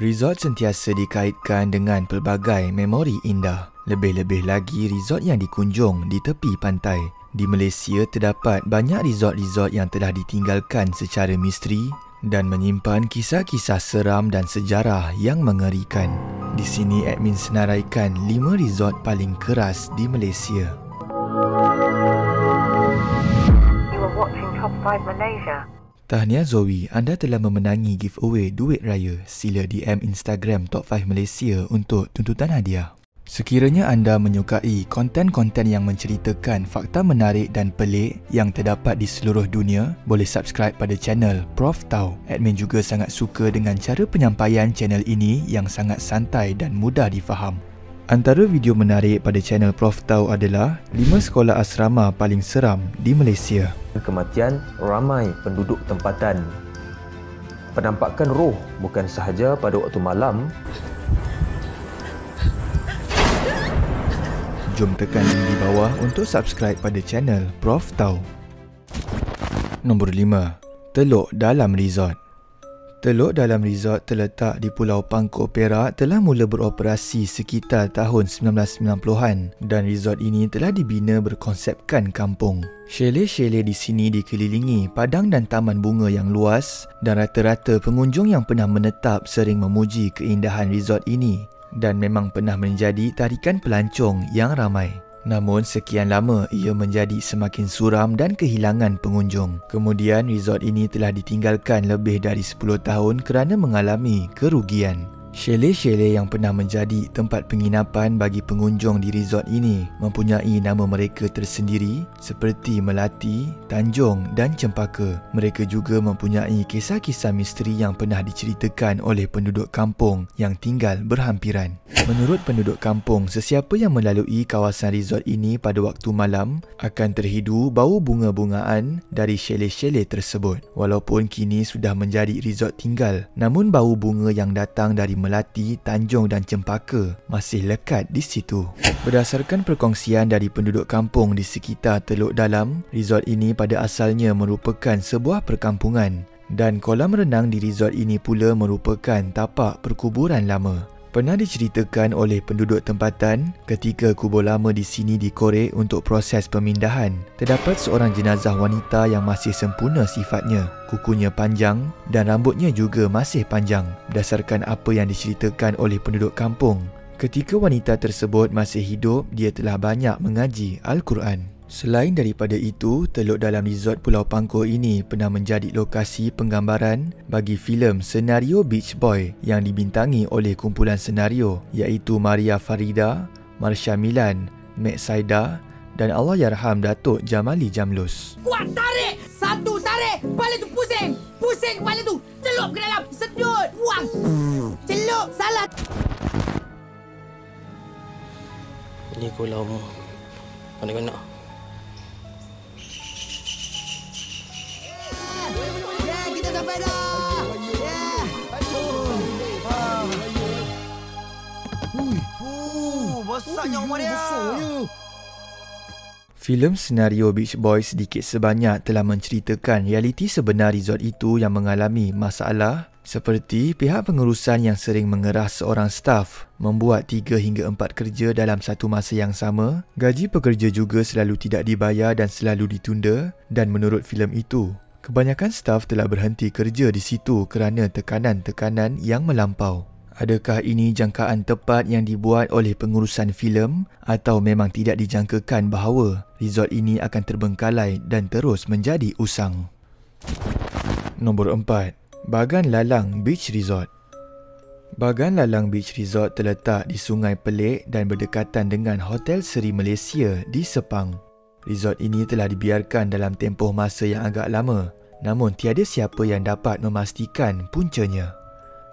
Resort sentiasa dikaitkan dengan pelbagai memori indah. Lebih-lebih lagi resort yang dikunjung di tepi pantai. Di Malaysia terdapat banyak resort-resort yang telah ditinggalkan secara misteri dan menyimpan kisah-kisah seram dan sejarah yang mengerikan. Di sini admin senaraikan 5 resort paling keras di Malaysia. You are watching Top 5 Malaysia. Tahniah Zoe, anda telah memenangi giveaway duit raya. Sila DM Instagram Top 5 Malaysia untuk tuntutan hadiah. Sekiranya anda menyukai konten-konten yang menceritakan fakta menarik dan pelik yang terdapat di seluruh dunia, boleh subscribe pada channel Prof Tau. Admin juga sangat suka dengan cara penyampaian channel ini yang sangat santai dan mudah difaham. Antara video menarik pada channel Prof Tau adalah 5 sekolah asrama paling seram di Malaysia. kematian ramai penduduk tempatan. Penampakan roh bukan sahaja pada waktu malam, Jom tekan link di bawah untuk subscribe pada channel Prof Tau. Nombor 5. Teluk dalam resort. Teluk dalam resort terletak di Pulau Pangkor Perak telah mula beroperasi sekitar tahun 1990-an dan resort ini telah dibina berkonsepkan kampung. Chalet-chalet di sini dikelilingi padang dan taman bunga yang luas dan rata-rata pengunjung yang pernah menetap sering memuji keindahan resort ini dan memang pernah menjadi tarikan pelancong yang ramai. Namun sekian lama ia menjadi semakin suram dan kehilangan pengunjung. Kemudian resort ini telah ditinggalkan lebih dari 10 tahun kerana mengalami kerugian. Chalet-chalet yang pernah menjadi tempat penginapan bagi pengunjung di resort ini mempunyai nama mereka tersendiri seperti Melati, Tanjung dan Cempaka. Mereka juga mempunyai kisah-kisah misteri yang pernah diceritakan oleh penduduk kampung yang tinggal berhampiran. Menurut penduduk kampung, sesiapa yang melalui kawasan resort ini pada waktu malam akan terhidu bau bunga-bungaan dari chalet-chalet tersebut. Walaupun kini sudah menjadi resort tinggal, namun bau bunga yang datang dari Melati, Tanjung dan Cempaka masih lekat di situ. Berdasarkan perkongsian dari penduduk kampung di sekitar Teluk Dalam, resort ini pada asalnya merupakan sebuah perkampungan dan kolam renang di resort ini pula merupakan tapak perkuburan lama. Pernah diceritakan oleh penduduk tempatan ketika kubur lama di sini dikorek untuk proses pemindahan. Terdapat seorang jenazah wanita yang masih sempurna sifatnya. Kukunya panjang dan rambutnya juga masih panjang berdasarkan apa yang diceritakan oleh penduduk kampung. Ketika wanita tersebut masih hidup, dia telah banyak mengaji Al-Quran. Selain daripada itu, Teluk Dalam Resort Pulau Pangkor ini pernah menjadi lokasi penggambaran bagi filem Senario Beach Boy yang dibintangi oleh kumpulan senario iaitu Maria Farida, Marsha Milan, Mek Saida dan Allahyarham Datuk Jamali Jamlus. Kuat tarik! Satu tarik! Kepala tu pusing! Pusing kepala tu! Celup ke dalam! Sedut! Buang! Celup Salah! Ini kolam kanak-kanak. Ya Besarnya rumah dia. Filem senario Beach Boys sedikit sebanyak telah menceritakan realiti sebenar resort itu yang mengalami masalah seperti pihak pengurusan yang sering mengerah seorang staf membuat 3 hingga 4 kerja dalam satu masa yang sama, gaji pekerja juga selalu tidak dibayar dan selalu ditunda dan menurut filem itu, kebanyakan staf telah berhenti kerja di situ kerana tekanan-tekanan yang melampau. Adakah ini jangkaan tepat yang dibuat oleh pengurusan filem atau memang tidak dijangkakan bahawa resort ini akan terbengkalai dan terus menjadi usang? Nombor 4. Bagan Lalang Beach Resort Bagan Lalang Beach Resort terletak di Sungai Pelik dan berdekatan dengan Hotel Seri Malaysia di Sepang. Resort ini telah dibiarkan dalam tempoh masa yang agak lama, namun tiada siapa yang dapat memastikan puncanya.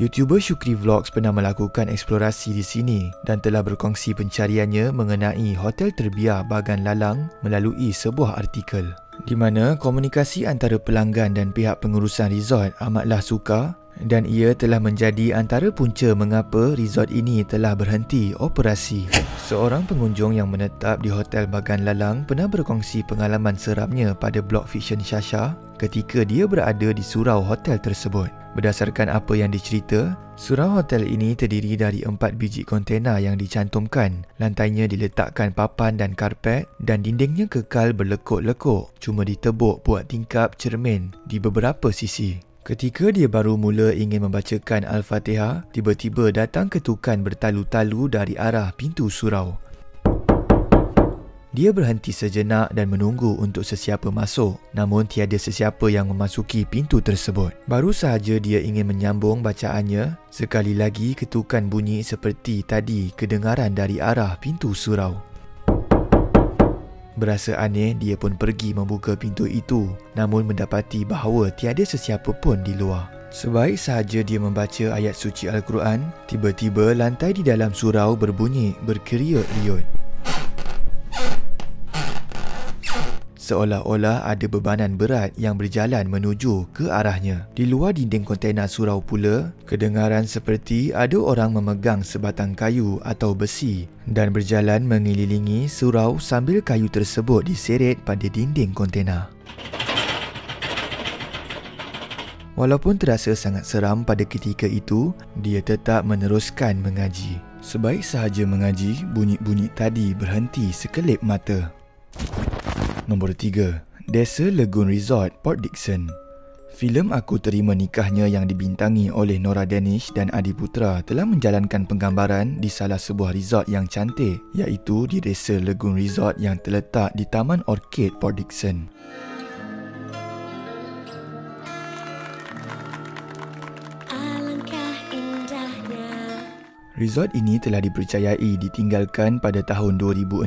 YouTuber Shukri Vlogs pernah melakukan eksplorasi di sini dan telah berkongsi pencariannya mengenai hotel terbiar Bagan Lalang melalui sebuah artikel di mana komunikasi antara pelanggan dan pihak pengurusan resort amatlah sukar dan ia telah menjadi antara punca mengapa resort ini telah berhenti operasi. Seorang pengunjung yang menetap di Hotel Bagan Lalang pernah berkongsi pengalaman seramnya pada blog fiction Shasha ketika dia berada di surau hotel tersebut. Berdasarkan apa yang dicerita, surau hotel ini terdiri dari empat biji kontena yang dicantumkan. Lantainya diletakkan papan dan karpet dan dindingnya kekal berlekuk-lekuk. Cuma ditebuk buat tingkap cermin di beberapa sisi. Ketika dia baru mula ingin membacakan Al-Fatihah, tiba-tiba datang ketukan bertalu-talu dari arah pintu surau. Dia berhenti sejenak dan menunggu untuk sesiapa masuk. Namun tiada sesiapa yang memasuki pintu tersebut. Baru sahaja dia ingin menyambung bacaannya, sekali lagi ketukan bunyi seperti tadi kedengaran dari arah pintu surau. Berasa aneh, dia pun pergi membuka pintu itu namun mendapati bahawa tiada sesiapa pun di luar. Sebaik sahaja dia membaca ayat suci Al-Quran, tiba-tiba lantai di dalam surau berbunyi berkeriut-riut. Seolah-olah ada bebanan berat yang berjalan menuju ke arahnya. Di luar dinding kontena surau pula, kedengaran seperti ada orang memegang sebatang kayu atau besi dan berjalan mengelilingi surau sambil kayu tersebut diseret pada dinding kontena. Walaupun terasa sangat seram pada ketika itu, dia tetap meneruskan mengaji. Sebaik sahaja mengaji, bunyi-bunyi tadi berhenti sekelip mata. Nombor 3. Desa Lagoon Resort, Port Dickson. Filem Aku Terima Nikahnya yang dibintangi oleh Nora Danish dan Adi Putra telah menjalankan penggambaran di salah sebuah resort yang cantik iaitu di Desa Lagoon Resort yang terletak di Taman Orchid Port Dickson. Resort ini telah dipercayai ditinggalkan pada tahun 2016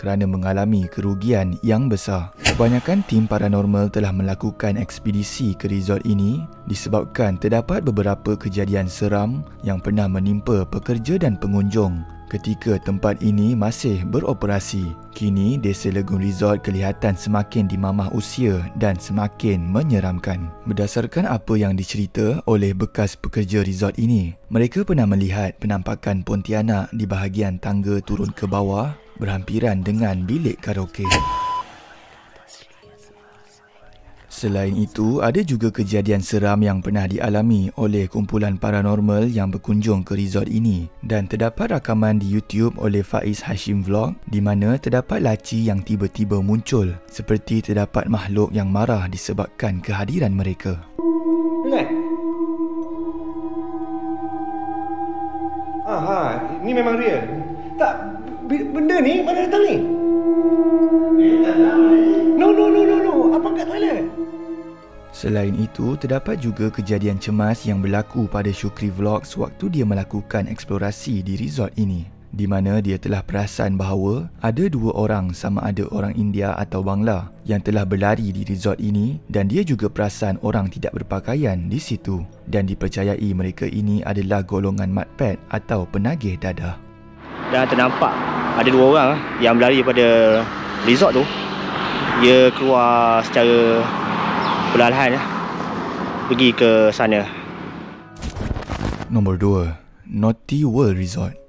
kerana mengalami kerugian yang besar. Kebanyakan tim paranormal telah melakukan ekspedisi ke resort ini disebabkan terdapat beberapa kejadian seram yang pernah menimpa pekerja dan pengunjung ketika tempat ini masih beroperasi. Kini, Desa Legun Resort kelihatan semakin dimamah usia dan semakin menyeramkan. Berdasarkan apa yang dicerita oleh bekas pekerja resort ini, mereka pernah melihat penampakan Pontianak di bahagian tangga turun ke bawah berhampiran dengan bilik karaoke. Selain itu, ada juga kejadian seram yang pernah dialami oleh kumpulan paranormal yang berkunjung ke resort ini dan terdapat rakaman di YouTube oleh Faiz Hashim Vlog di mana terdapat laci yang tiba-tiba muncul seperti terdapat makhluk yang marah disebabkan kehadiran mereka. Ingat? Aha, ini memang real. Tak, benda ni mana datang ni? No, no, no, no, no. Apa kat toilet? Selain itu, terdapat juga kejadian cemas yang berlaku pada Shukri Vlogs waktu dia melakukan eksplorasi di resort ini di mana dia telah perasan bahawa ada dua orang sama ada orang India atau Bangla yang telah berlari di resort ini dan dia juga perasan orang tidak berpakaian di situ dan dipercayai mereka ini adalah golongan matpet atau penagih dadah. Dan ternampak ada dua orang yang berlari pada resort tu. Dia keluar secara perlahan-lahan ya. pergi ke sana. Nombor 2. Naughty World Resort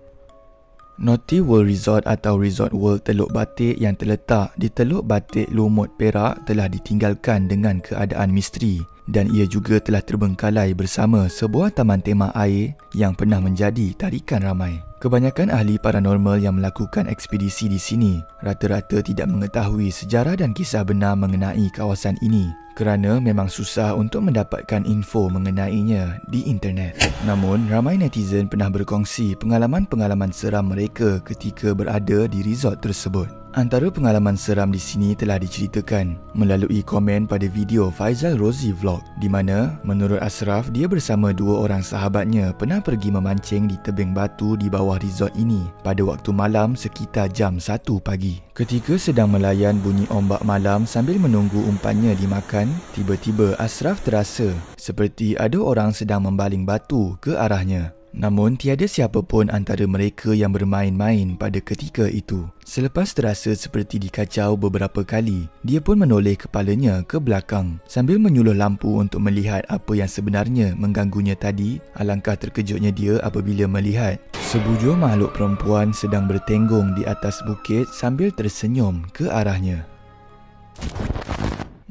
Naughty World Resort atau Resort World Teluk Batik yang terletak di Teluk Batik Lumut Perak telah ditinggalkan dengan keadaan misteri dan ia juga telah terbengkalai bersama sebuah taman tema air yang pernah menjadi tarikan ramai. Kebanyakan ahli paranormal yang melakukan ekspedisi di sini rata-rata tidak mengetahui sejarah dan kisah benar mengenai kawasan ini kerana memang susah untuk mendapatkan info mengenainya di internet. Namun, ramai netizen pernah berkongsi pengalaman-pengalaman seram mereka ketika berada di resort tersebut. Antara pengalaman seram di sini telah diceritakan melalui komen pada video Faizal Rozi Vlog di mana menurut Asraf dia bersama dua orang sahabatnya pernah pergi memancing di tebing batu di bawah resort ini pada waktu malam sekitar jam 1 pagi. Ketika sedang melayan bunyi ombak malam sambil menunggu umpannya dimakan, tiba-tiba Asraf terasa seperti ada orang sedang membaling batu ke arahnya. Namun tiada siapa pun antara mereka yang bermain-main pada ketika itu. Selepas terasa seperti dikacau beberapa kali, dia pun menoleh kepalanya ke belakang sambil menyuluh lampu untuk melihat apa yang sebenarnya mengganggunya tadi. Alangkah terkejutnya dia apabila melihat sebujur makhluk perempuan sedang bertenggung di atas bukit sambil tersenyum ke arahnya.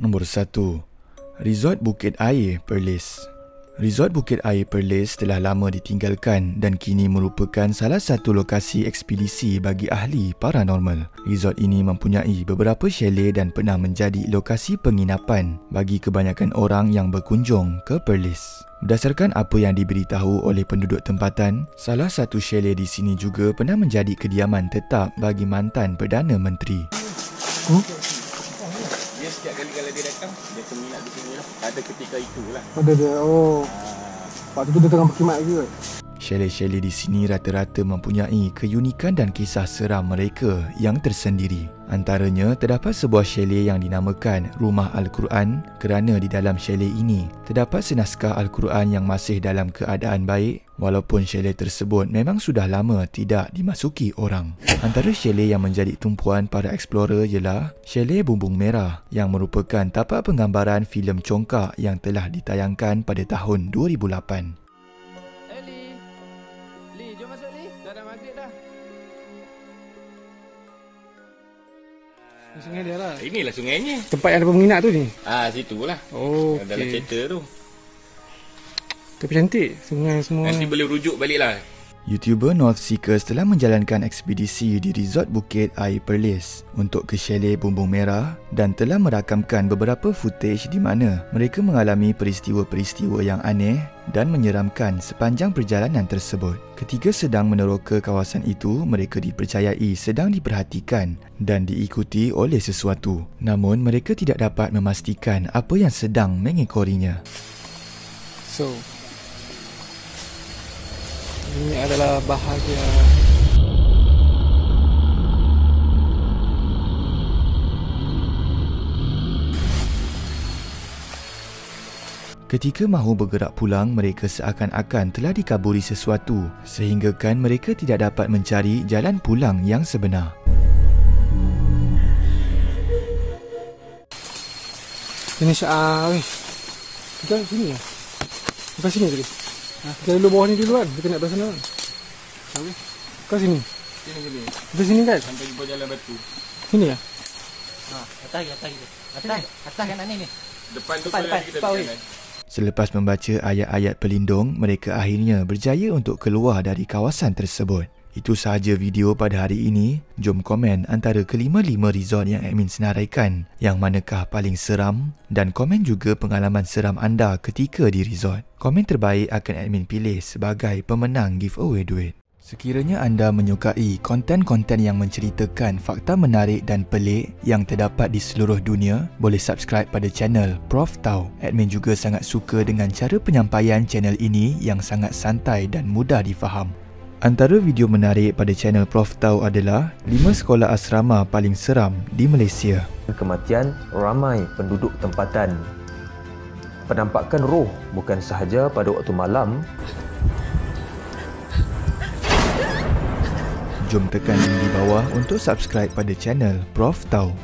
Nombor 1. Resort Bukit Air Perlis Resort Bukit Air Perlis telah lama ditinggalkan dan kini merupakan salah satu lokasi ekspedisi bagi ahli paranormal. Resort ini mempunyai beberapa chalet dan pernah menjadi lokasi penginapan bagi kebanyakan orang yang berkunjung ke Perlis. Berdasarkan apa yang diberitahu oleh penduduk tempatan, salah satu chalet di sini juga pernah menjadi kediaman tetap bagi mantan Perdana Menteri. Dia setiap kali kalau dia datang Dia seminat di sini Pada ketika itulah Ada dia. Oh. Waktu tu dia tengah berkhidmat lagi kot. Chalet-chalet di sini rata-rata mempunyai keunikan dan kisah seram mereka yang tersendiri. Antaranya, terdapat sebuah chalet yang dinamakan Rumah Al-Quran kerana di dalam chalet ini terdapat senaskah Al-Quran yang masih dalam keadaan baik walaupun chalet tersebut memang sudah lama tidak dimasuki orang. Antara chalet yang menjadi tumpuan para explorer ialah Chalet Bumbung Merah yang merupakan tapak penggambaran filem congkak yang telah ditayangkan pada tahun 2008. Sungai dia lah. Inilah sungainya Tempat yang ada peminat tu ni. Ah, situlah Oh, Dalam okey. cerita tu Tapi cantik. Sungai semua. Nanti boleh rujuk balik lah YouTuber North Seekers telah menjalankan ekspedisi di Resort Bukit Air Perlis untuk ke chalet Bumbung Merah dan telah merakamkan beberapa footage di mana mereka mengalami peristiwa-peristiwa yang aneh dan menyeramkan sepanjang perjalanan tersebut. Ketika sedang meneroka kawasan itu, mereka dipercayai sedang diperhatikan dan diikuti oleh sesuatu. Namun, mereka tidak dapat memastikan apa yang sedang mengekorinya. So. Ini adalah bahagia Ketika mahu bergerak pulang, mereka seakan-akan telah dikaburi sesuatu sehinggakan mereka tidak dapat mencari jalan pulang yang sebenar. Ini Syah weh. Kita sini ya? Bukan sini tadi. Kita dulu bawah ni dulu kan. Kita nak belah sana kan. Tahu Kau sini. Sini sini Kita sini kan? Sampai jumpa jalan batu Sini ya? Atas, atas kita. Atas, atas kanan ni ni. Depan tu Depan, kita depan, weh. kanan. Selepas membaca ayat-ayat pelindung, mereka akhirnya berjaya untuk keluar dari kawasan tersebut. Itu sahaja video pada hari ini. Jom komen antara kelima-lima resort yang admin senaraikan yang manakah paling seram dan komen juga pengalaman seram anda ketika di resort. Komen terbaik akan admin pilih sebagai pemenang giveaway duit. Sekiranya anda menyukai konten-konten yang menceritakan fakta menarik dan pelik yang terdapat di seluruh dunia, boleh subscribe pada channel Prof Tau. Admin juga sangat suka dengan cara penyampaian channel ini yang sangat santai dan mudah difaham. Antara video menarik pada channel Prof Tau adalah 5 sekolah asrama paling seram di Malaysia. Kematian ramai penduduk tempatan. Penampakan roh bukan sahaja pada waktu malam Jom tekan link di bawah untuk subscribe pada channel Prof Tau.